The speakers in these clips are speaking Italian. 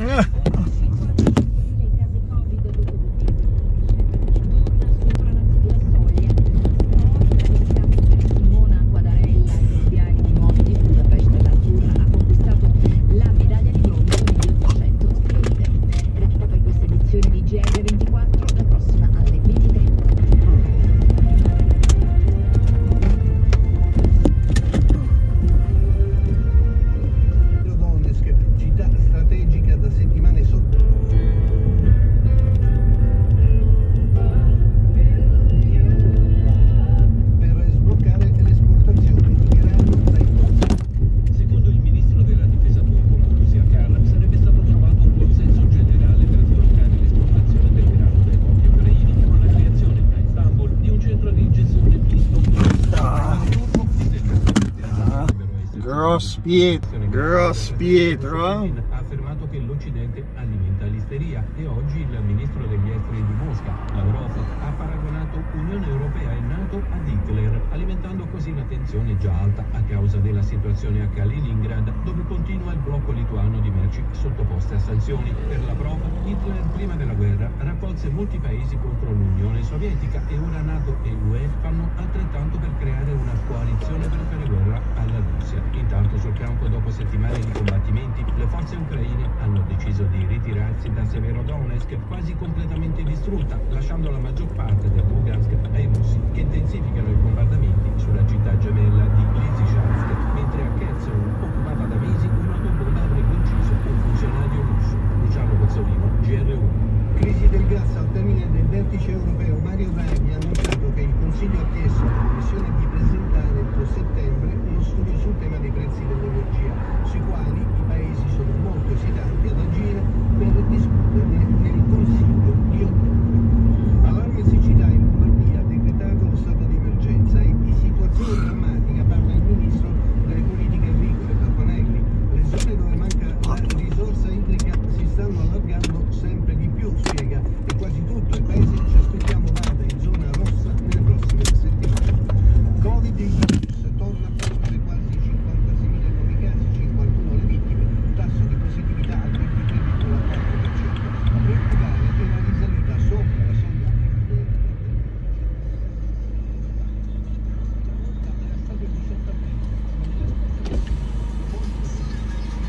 Ugh. Gross Pietro, tensione già alta a causa della situazione a Kaliningrad, dove continua il blocco lituano di merci sottoposte a sanzioni. Per la prova, Hitler prima della guerra raccolse molti paesi contro l'Unione Sovietica e ora NATO e UE fanno altrettanto per creare una coalizione per fare guerra alla Russia. Intanto sul campo, dopo settimane di combattimenti, le forze ucraine hanno deciso di ritirarsi da Severodonetsk, quasi completamente distrutta, lasciando la maggior parte del Lugansk ai russi, che intensificano i bombardamenti sulla città gemella di Lysychansk, mentre a Kherson, occupata da mesi, un'autobomba avrebbe ucciso un funzionario russo. Luciano Pozzolino, GR1. Crisi del gas al termine del vertice europeo. Mario Draghi ha annunciato che il Consiglio ha chiesto alla Commissione di presentare entro settembre uno studio sul tema dei prezzi dell'energia, sui quali i paesi sono molto esitanti ad agire per discuterne nel Consiglio di ottobre. Allarme siccità in Lombardia ha decretato lo stato di emergenza e di situazione drammatica parla il ministro delle politiche agricole Pampanelli. Le zone dove manca la risorsa idrica si stanno allargando sempre di più, spiega, e quasi tutto il paese ci aspettiamo vada in zona rossa nelle prossime settimane. Covid e virus, torna a correre quasi 56.000 nuovi casi, 51 le vittime, tasso di positività al 23,4%. A preoccupare è la risalita sopra la soglia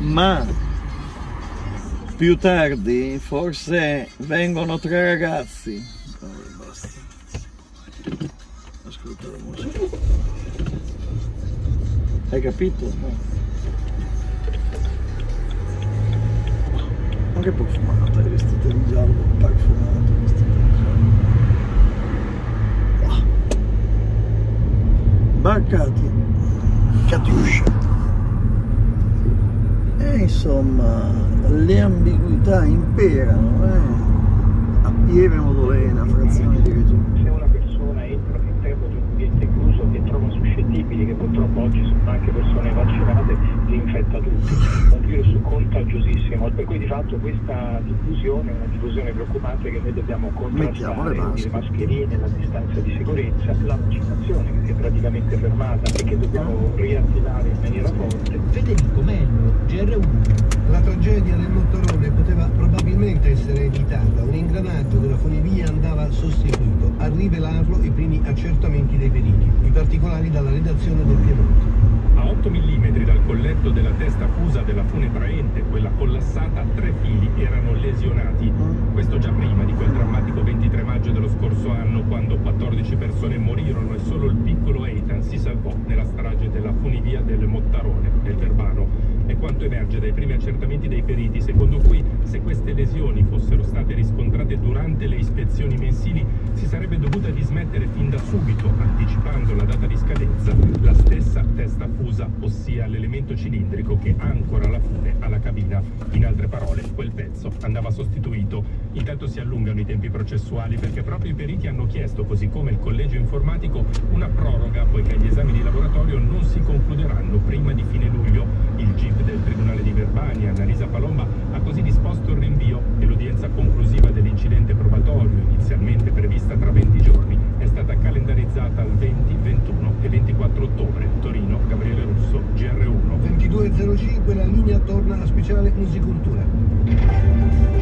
ma più tardi forse vengono tre ragazzi. Allora, basta. Ascolta la musica. Hai capito? No. Anche profumata, hai vestita di giallo, parfumato, vestita di giallo. Ah. Barcati, Catiuscia. E insomma, le ambiguità imperano, eh? A Pieve Modolena, frazione di regione. se una persona entra all'interno di un ambiente chiuso e trova suscettibili, che purtroppo oggi sono anche persone vaccinate, li infetta tutti. Un virus contagiosissimo, per cui di fatto questa diffusione è una diffusione preoccupante che noi dobbiamo contrastare, quindi le mascherine, la distanza di sicurezza, la vaccinazione che si è praticamente fermata e che dobbiamo riattivare in maniera forte. Federico Mello, GR1. La tragedia del Mottorone poteva probabilmente essere evitata, un ingranaggio della funivia andava sostituito, a rivelarlo i primi accertamenti dei periti, i particolari dalla redazione del Piemonte. A 8 mm dal colletto della testa fusa della fune traente, quella collassata, tre fili erano lesionati. Questo già prima di quel drammatico 23 maggio dello scorso anno, quando 14 persone morirono e solo il piccolo Eitan si salvò nella strage della funivia del Mottarone, nel Verbano. È quanto emerge dai primi accertamenti dei periti, secondo cui se queste lesioni fossero state riscontrate durante le ispezioni mensili, si sarebbe dovuta dismettere fin da subito, anticipando la data di scadenza, la stessa testa fusa, ossia l'elemento cilindrico che ancora la fune alla cabina. In altre parole, quel pezzo andava sostituito. Intanto si allungano i tempi processuali perché proprio i periti hanno chiesto, così come il collegio informatico, una proroga poiché gli esami di laboratorio non si concluderanno prima di fine luglio. Il GIP del Tribunale di Verbania, Annalisa Palomba, ha così disposto il rinvio e l'udienza conclusiva dell'incidente probatorio, inizialmente prevista tra 20 giorni, è stata calendarizzata al 20, 21 e 24 ottobre. Torino, Gabriele Russo, GR1. 22.05 la linea torna a speciale musicultura.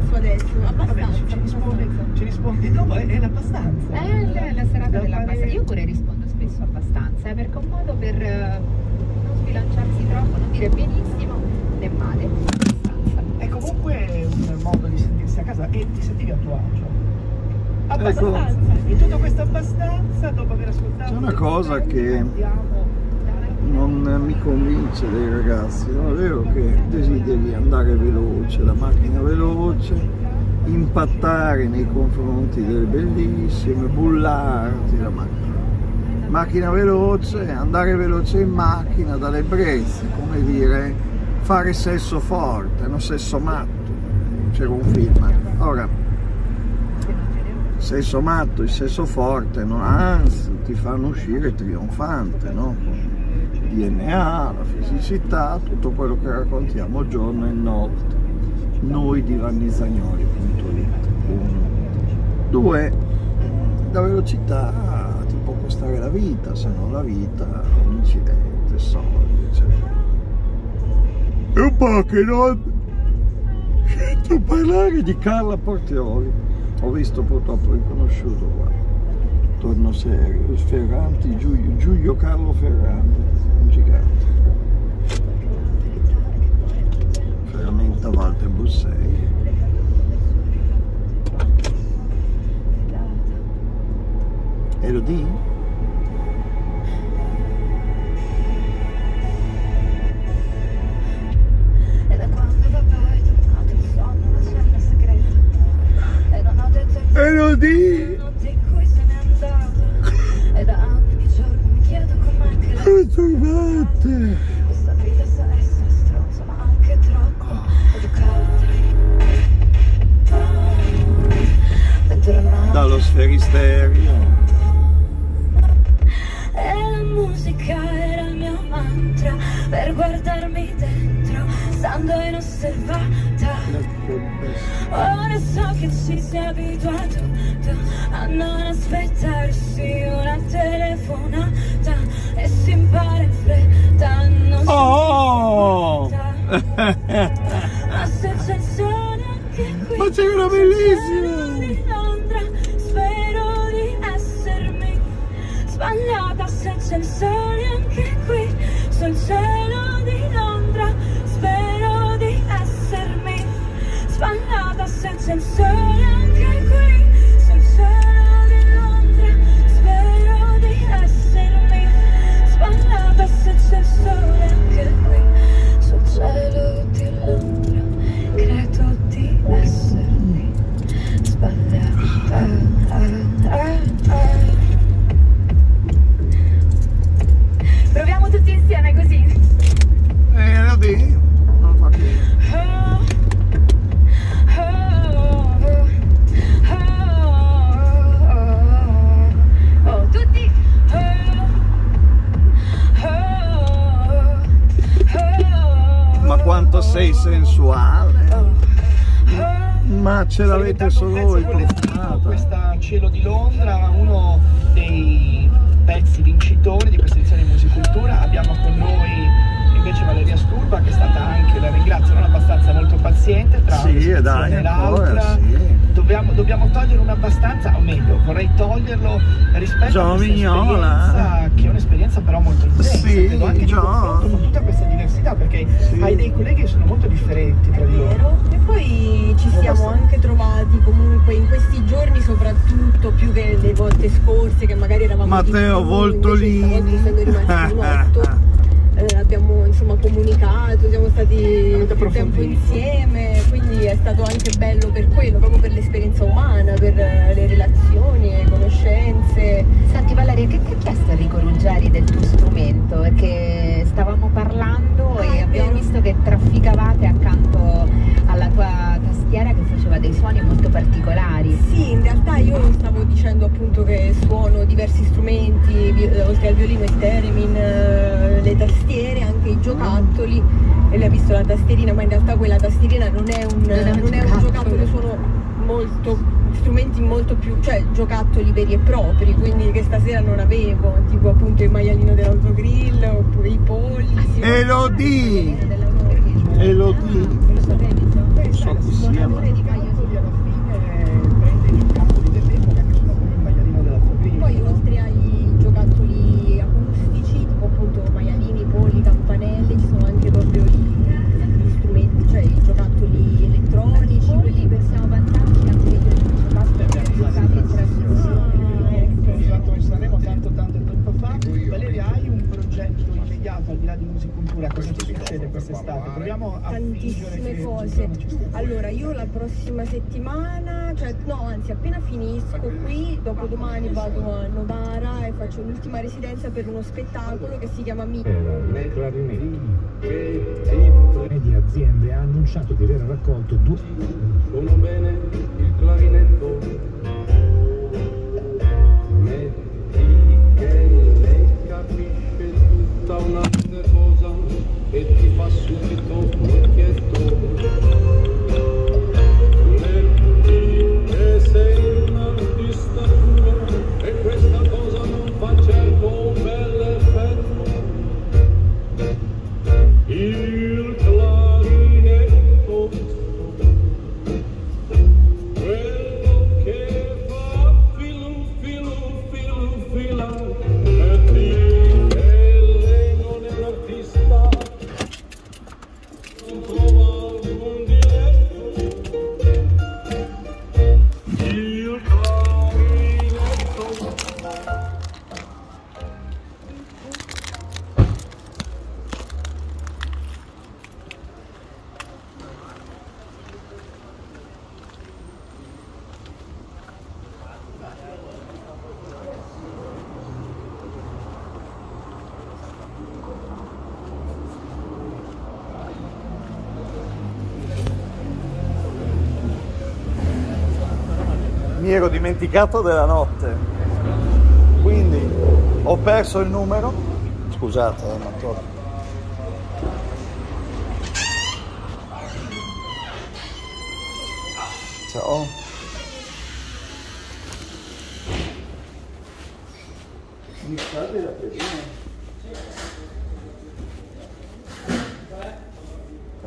Senso adesso, Vabbè, abbastanza. ci, ci rispondi, ci rispondi, no, è, è l'abbastanza. Eh, la, la serata dell'abbastanza. Io pure rispondo spesso abbastanza, eh, perché è un modo per eh, non sbilanciarsi troppo, non dire benissimo né male. Abbastanza. È comunque un modo di sentirsi a casa e ti sentivi a tuo agio. Abbastanza. Ecco. In tutto questo abbastanza, dopo aver ascoltato... C'è una cosa che- andiamo- non mi convince dei ragazzi, no? è vero che desideri andare veloce, la macchina veloce, impattare nei confronti delle bellissime, bullarti la macchina. Macchina veloce, andare veloce in macchina dalle brezze, come dire, fare sesso forte, no? sesso matto, c'era un film. Ora, sesso matto, il sesso forte, no? anzi ti fanno uscire trionfante, no? DNA, la fisicità, tutto quello che raccontiamo giorno e notte. Noi di Vannizagnoli.it. Uno. Due, la velocità ti può costare la vita, se non la vita, un incidente, soldi, eccetera. E un po' che non sento parlare di Carla Porteoli. Ho visto purtroppo riconosciuto qua. Torno serio, Ferranti, Giulio, Giulio Carlo Ferranti, gigante. Ferramenta Walter Bussei. Elodie? E Ora so che ci si è abituato a non aspettarsi una telefonata e si impara in fretta non Oh! Ma se c'è il sole anche qui Ma c'è una bellissima! Londra spero di essermi sbagliata se c'è il sole anche qui sul cielo di Londra sbagliata se quanto sei sensuale! Ma ce l'avete solo voi questa Cielo di Londra, uno dei pezzi vincitori di questa edizione di Musicultura. Abbiamo con noi invece Valeria Sturba che è stata anche, la ringrazio, non abbastanza molto paziente tra Sì, e dai, e l'altra. sì. Dobbiamo, dobbiamo togliere un abbastanza, o meglio, vorrei toglierlo rispetto a questa esperienza, che è un'esperienza però molto intensa, Sì, credo anche di Gio. con tutta questa diversità, perché Sì. hai dei colleghi che sono molto differenti tra di loro. Vero? E poi ci siamo anche trovati comunque in questi giorni soprattutto più che le volte scorse che magari eravamo Matteo di più, Voltolini. abbiamo insomma comunicato, siamo stati più tempo insieme, quindi è stato anche bello per quello, proprio per l'esperienza umana, per eh, le relazioni, le conoscenze. Senti Valeria, che ti ha chiesto Enrico Ruggeri del tuo strumento? Perché stavamo parlando e Ah, abbiamo vero. visto che trafficavate accanto alla tua tastiera che faceva dei suoni molto particolari. Sì, in realtà io stavo dicendo appunto che suono diversi strumenti, eh, oltre al violino e il theremin, eh, le tastiere, anche i giocattoli. E lei ha visto la tastierina, ma in realtà quella tastierina non è un, Non è un non è un giocattolo. sono molto strumenti molto più, cioè giocattoli veri e propri, quindi che stasera non avevo, tipo appunto il maialino dell'autogrill, oppure i polli. Elodie! Dell'autogrill. Elodie! Lo sapevi? Gio? Non so chi sia, ma... Suonatore di maialino. fare quest'estate? Proviamo a Tantissime fingere che cose. ci sono giusto queste. Allora, io la prossima settimana, cioè no, anzi appena finisco qui, dopodomani vado a Novara e faccio l'ultima residenza per uno spettacolo che si chiama Mi. Medie aziende ha annunciato di aver raccolto due Suono bene il clarinetto. Ero dimenticato della notte, quindi ho perso il numero. Scusate, eh, ma torno. Ciao. Mi fate la pedina?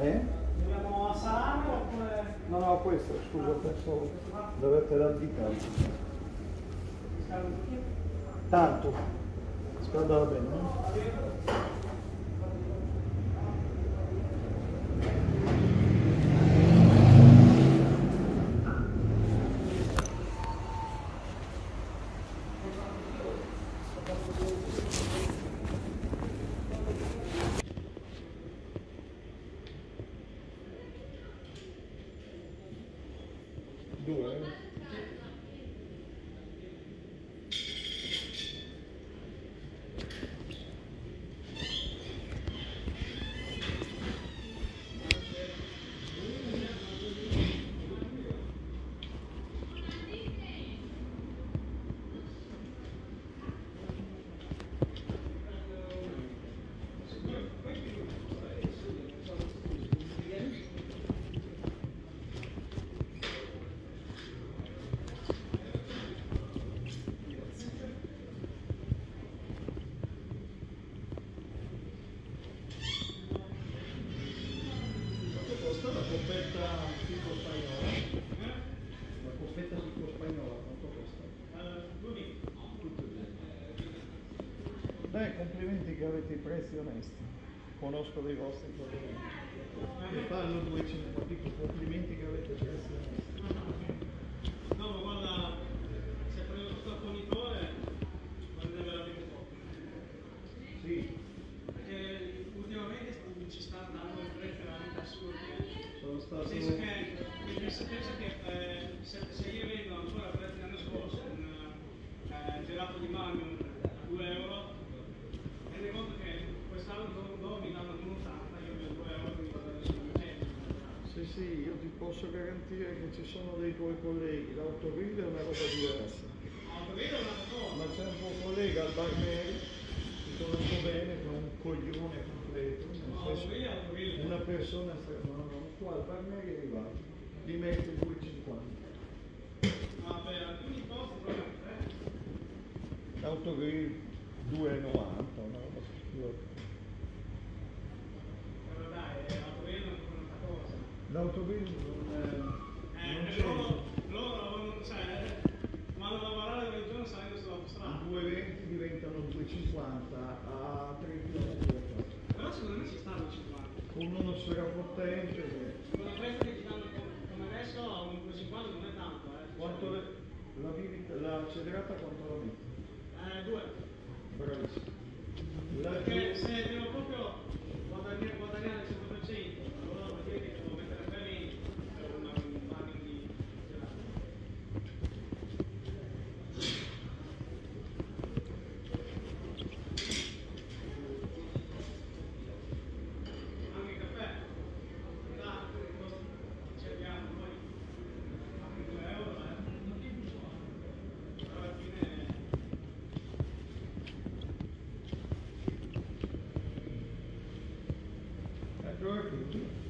Eh? Andiamo a salame oppure No, no, questo, scusa, ho perso, dovete dare di calcio. Tanto. Scaldava bene, no? Due. Quanto costa la coppetta tipo spagnola? La coppetta tipo spagnola, quanto costa? Beh, complimenti che avete prezzi onesti. Conosco dei vostri colleghi. Che fanno 200, dico complimenti che avete prezzi onesti. No, ma guarda, se prendo questo fornitore, prendere veramente poco. Sì, Perché ultimamente ci sta andando un prezzo veramente assurdo. sono Nel stato... senso che, pensa, pensa che eh, se, se io vedo ancora il prezzo dell'anno scorso un eh, gelato di Magnum a 2 euro, rende conto che quest'anno dopo, dopo mi danno un 80, io vedo 2 euro mi vado su 200. Sì, io ti posso garantire che ci sono dei tuoi colleghi, l'autogrill è una roba diversa. Autovedo è un'altra cosa. Ma c'è un tuo collega al Barmeri, che conosco bene, che è un coglione completo, senso, una persona, stra- no, no, qua al Barmeri è arrivato, gli mette 2,50. Ma per alcuni posti proprio eh. L'autogrill 2,90, una roba schifosa. Però dai, autovedo è ancora un'altra cosa. L'autogrill non, Eh, non perché c'è. loro, loro lavorano, cioè, vanno a lavorare quel giorno salendo sull'autostrada. I 2,20 diventano 2,50 a 3 km da qua. Però secondo me ci stanno 50. Con uno strapotente che... Con la festa che ci danno com- come adesso a un 250 non è tanto, eh. Quanto le- la, la accelerata quanto la metti? Eh, due. Bravissimo. perfect gift.